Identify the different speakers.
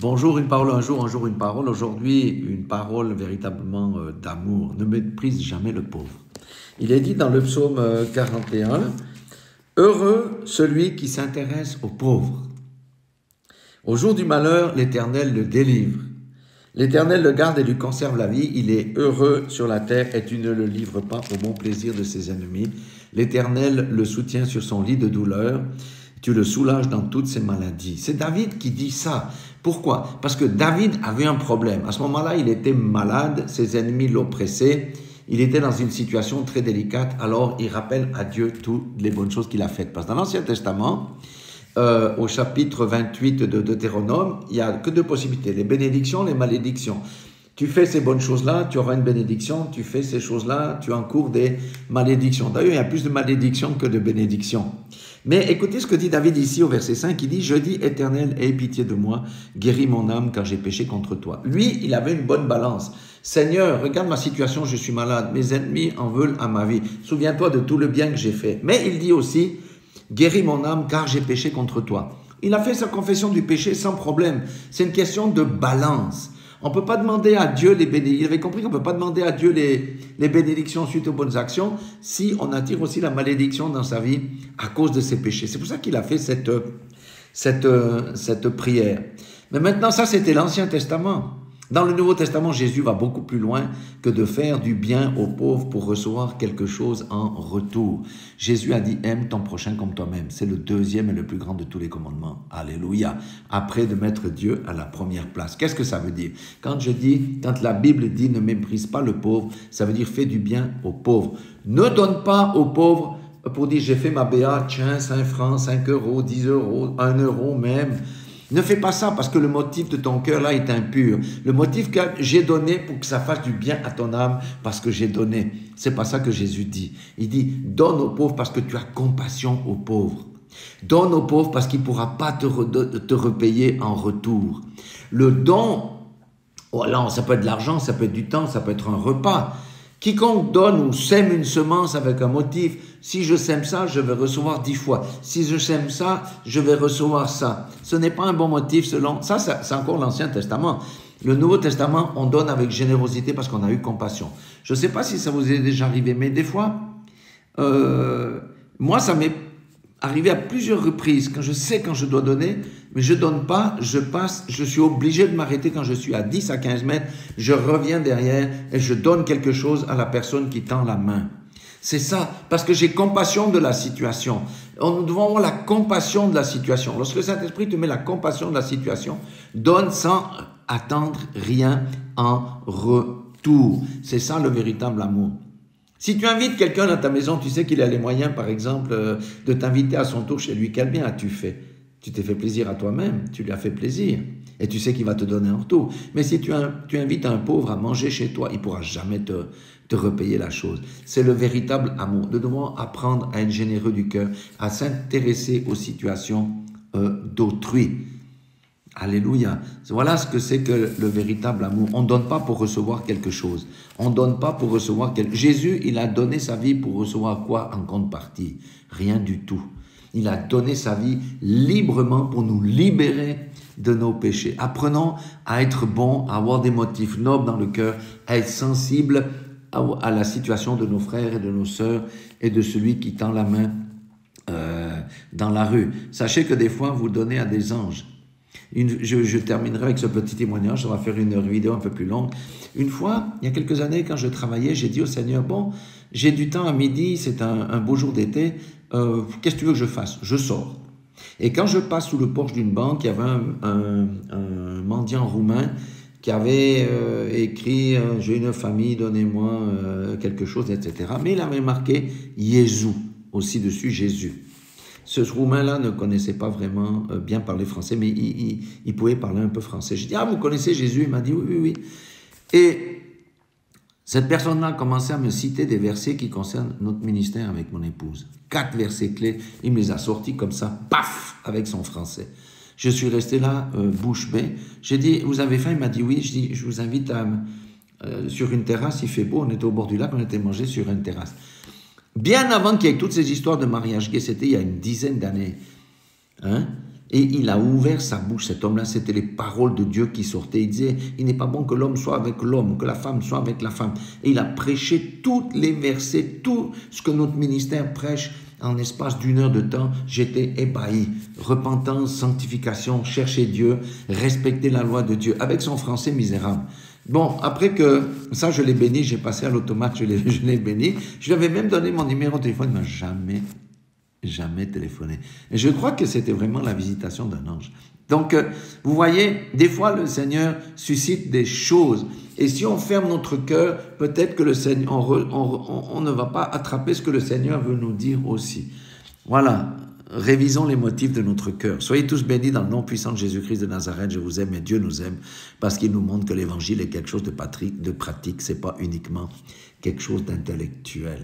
Speaker 1: Bonjour, une parole un jour, un jour une parole. Aujourd'hui, une parole véritablement euh, d'amour. Ne méprise jamais le pauvre. Il est dit dans le psaume 41, euh, Heureux celui qui s'intéresse aux pauvres. Au jour du malheur, l'Éternel le délivre. L'Éternel le garde et lui conserve la vie. Il est heureux sur la terre et tu ne le livres pas au bon plaisir de ses ennemis. L'Éternel le soutient sur son lit de douleur. Tu le soulages dans toutes ses maladies. C'est David qui dit ça. Pourquoi? Parce que David avait un problème. À ce moment-là, il était malade, ses ennemis l'oppressaient, il était dans une situation très délicate, alors il rappelle à Dieu toutes les bonnes choses qu'il a faites. Parce que dans l'Ancien Testament, euh, au chapitre 28 de Deutéronome, il n'y a que deux possibilités, les bénédictions, les malédictions. Tu fais ces bonnes choses-là, tu auras une bénédiction, tu fais ces choses-là, tu encours des malédictions. D'ailleurs, il y a plus de malédictions que de bénédictions. Mais écoutez ce que dit David ici au verset 5, il dit, Je dis, Éternel, aie pitié de moi, guéris mon âme car j'ai péché contre toi. Lui, il avait une bonne balance. Seigneur, regarde ma situation, je suis malade, mes ennemis en veulent à ma vie. Souviens-toi de tout le bien que j'ai fait. Mais il dit aussi, guéris mon âme car j'ai péché contre toi. Il a fait sa confession du péché sans problème. C'est une question de balance. On ne peut pas demander à Dieu les bénédictions. Il avait compris qu'on peut pas demander à Dieu les bénédictions suite aux bonnes actions si on attire aussi la malédiction dans sa vie à cause de ses péchés. C'est pour ça qu'il a fait cette, cette, cette prière. Mais maintenant, ça, c'était l'Ancien Testament. Dans le Nouveau Testament, Jésus va beaucoup plus loin que de faire du bien aux pauvres pour recevoir quelque chose en retour. Jésus a dit aime ton prochain comme toi-même. C'est le deuxième et le plus grand de tous les commandements. Alléluia. Après de mettre Dieu à la première place. Qu'est-ce que ça veut dire? Quand je dis, quand la Bible dit ne méprise pas le pauvre, ça veut dire fais du bien aux pauvres. Ne donne pas aux pauvres pour dire j'ai fait ma BA, tiens, 5 francs, 5 euros, 10 euros, 1 euro même. Ne fais pas ça parce que le motif de ton cœur là est impur. Le motif que j'ai donné pour que ça fasse du bien à ton âme parce que j'ai donné. C'est pas ça que Jésus dit. Il dit donne aux pauvres parce que tu as compassion aux pauvres. Donne aux pauvres parce qu'il ne pourra pas te, te, repayer en retour. Le don, oh là, ça peut être de l'argent, ça peut être du temps, ça peut être un repas. Quiconque donne ou sème une semence avec un motif, si je sème ça, je vais recevoir dix fois. Si je sème ça, je vais recevoir ça. Ce n'est pas un bon motif selon... Ça, c'est encore l'Ancien Testament. Le Nouveau Testament, on donne avec générosité parce qu'on a eu compassion. Je ne sais pas si ça vous est déjà arrivé, mais des fois, euh, moi, ça m'est arrivé à plusieurs reprises, quand je sais quand je dois donner, mais je donne pas, je passe, je suis obligé de m'arrêter quand je suis à 10 à 15 mètres, je reviens derrière et je donne quelque chose à la personne qui tend la main. C'est ça, parce que j'ai compassion de la situation. Nous devons avoir la compassion de la situation. Lorsque le Saint-Esprit te met la compassion de la situation, donne sans attendre rien en retour. C'est ça le véritable amour. Si tu invites quelqu'un dans ta maison, tu sais qu'il a les moyens, par exemple, euh, de t'inviter à son tour chez lui. Quel bien as-tu fait? Tu t'es fait plaisir à toi-même, tu lui as fait plaisir. Et tu sais qu'il va te donner un retour. Mais si tu, invites un pauvre à manger chez toi, il pourra jamais te, te repayer la chose. C'est le véritable amour. Nous devons apprendre à être généreux du cœur, à s'intéresser aux situations euh, d'autrui. Alléluia. Voilà ce que c'est que le véritable amour. On ne donne pas pour recevoir quelque chose. On ne donne pas pour recevoir quelque Jésus, il a donné sa vie pour recevoir quoi en contrepartie Rien du tout. Il a donné sa vie librement pour nous libérer de nos péchés. Apprenons à être bons, à avoir des motifs nobles dans le cœur, à être sensibles à, la situation de nos frères et de nos sœurs et de celui qui tend la main euh, dans la rue. Sachez que des fois, vous donnez à des anges je, terminerai avec ce petit témoignage, on va faire une vidéo un peu plus longue. Une fois, il y a quelques années, quand je travaillais, j'ai dit au Seigneur, bon, j'ai du temps à midi, c'est un, beau jour d'été, euh, qu'est-ce que tu veux que je fasse? Je sors. Et quand je passe sous le porche d'une banque, il y avait un, mendiant roumain qui avait euh, écrit euh, J'ai une famille, donnez-moi quelque chose, etc. Mais il avait marqué Jésus aussi dessus, Jésus. Ce Roumain-là ne connaissait pas vraiment euh, bien parler français, mais il, pouvait parler un peu français. Je dis, ah, vous connaissez Jésus? Il m'a dit, oui, oui, oui. Et cette personne-là a commencé à me citer des versets qui concernent notre ministère avec mon épouse. Quatre versets clés, il me les a sortis comme ça, paf, avec son français. Je suis resté là, euh, bouche bée. J'ai dit, vous avez faim? Il m'a dit oui. Je dis, je vous invite à, euh, sur une terrasse, il fait beau, on était au bord du lac, on était mangé sur une terrasse. Bien avant qu'il y ait toutes ces histoires de mariage gay, c'était il y a une dizaine d'années. Hein? Et il a ouvert sa bouche, cet homme-là, c'était les paroles de Dieu qui sortaient. Il disait, il n'est pas bon que l'homme soit avec l'homme, que la femme soit avec la femme. Et il a prêché tous les versets, tout ce que notre ministère prêche en espace d'une heure de temps. J'étais ébahi. Repentance, sanctification, chercher Dieu, respecter la loi de Dieu, avec son français misérable. Bon, après que ça, je l'ai béni, j'ai passé à l'automate, je l'ai béni. Je lui avais même donné mon numéro de téléphone, il m'a jamais jamais téléphoné. Et je crois que c'était vraiment la visitation d'un ange. Donc, euh, vous voyez, des fois, le Seigneur suscite des choses. Et si on ferme notre cœur, peut-être que le Seigneur, on, ne va pas attraper ce que le Seigneur veut nous dire aussi. Voilà. Révisons les motifs de notre cœur. Soyez tous bénis dans le nom puissant de Jésus-Christ de Nazareth. Je vous aime et Dieu nous aime parce qu'il nous montre que l'évangile est quelque chose de pratique. De pratique, c'est pas uniquement quelque chose d'intellectuel.